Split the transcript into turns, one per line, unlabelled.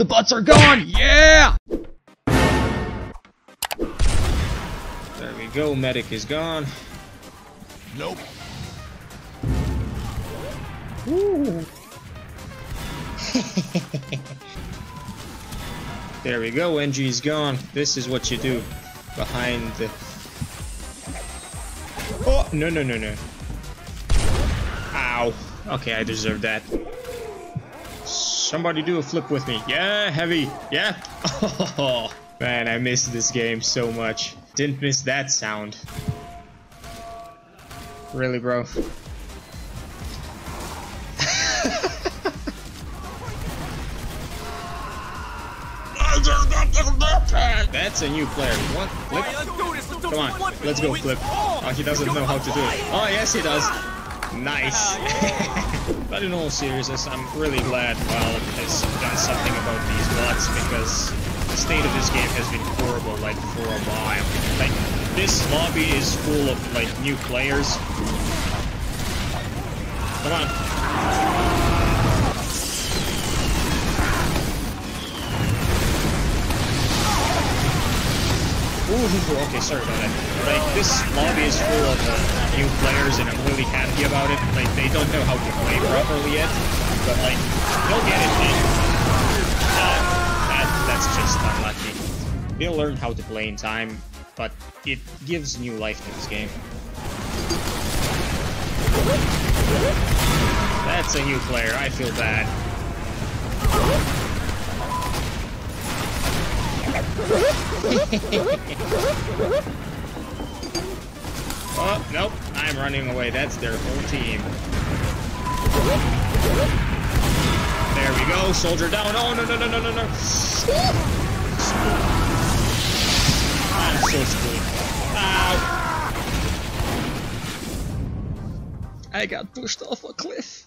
The butts are gone! Yeah!
There we go, medic is gone.
Nope. Ooh.
There we go, Engie's gone. This is what you do behind the... Oh, no, no, no, no. Ow. Okay, I deserve that. Somebody do a flip with me. Yeah, heavy. Yeah. Oh, man, I miss this game so much. Didn't miss that sound. Really, bro? That's a new player. What? Flip? Come on, let's go, Flip. Oh, he doesn't know how to do it. Oh, yes, he does. Nice. but in all seriousness, I'm really glad Valve has done something about these bots because the state of this game has been horrible, like, for a while. Like, this lobby is full of, like, new players. Come on. Ooh, okay, sorry about that. Like, this lobby is full of uh, new players, and I'm really happy about it. Like, they don't know how to play properly yet, but, like, they'll get it, that, that's just unlucky. They'll learn how to play in time, but it gives new life to this game. That's a new player, I feel bad. oh, nope. I'm running away. That's their whole team. There we go. Soldier down. Oh, no, no, no, no, no, no. I'm so screwed. Ow. I got pushed off a cliff.